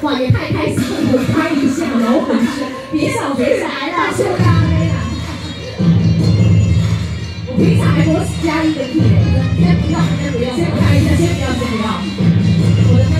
哇，也太开心了！拍一下，老粉丝，别笑，别来了，秀咖啡啊！我平常还多加一个铁先不要，先不要，先开一下，先不要，先不要。我的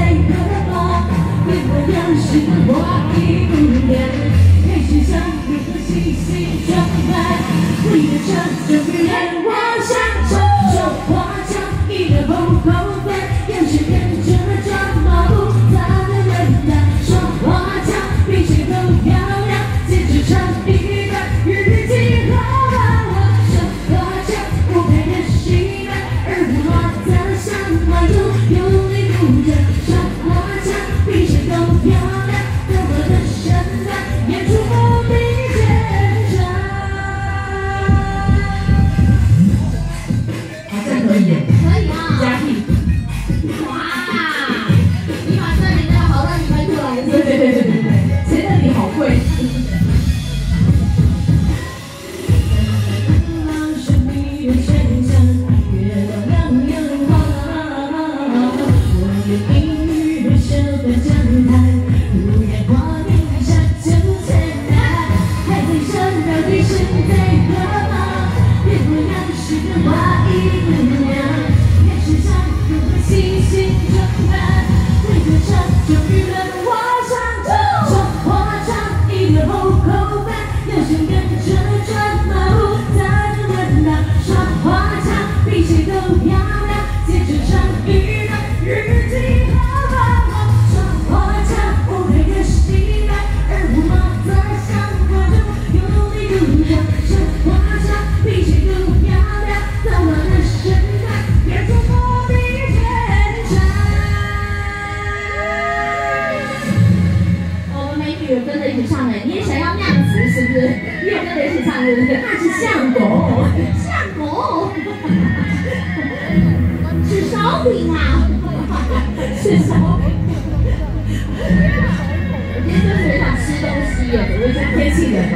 在何方原来你是言的真细装扮 Yeah. 没有吓一跳？那是相公，相公，是烧饼啊，是烧饼。我今天就是很想吃东西耶，我是天气冷嘛。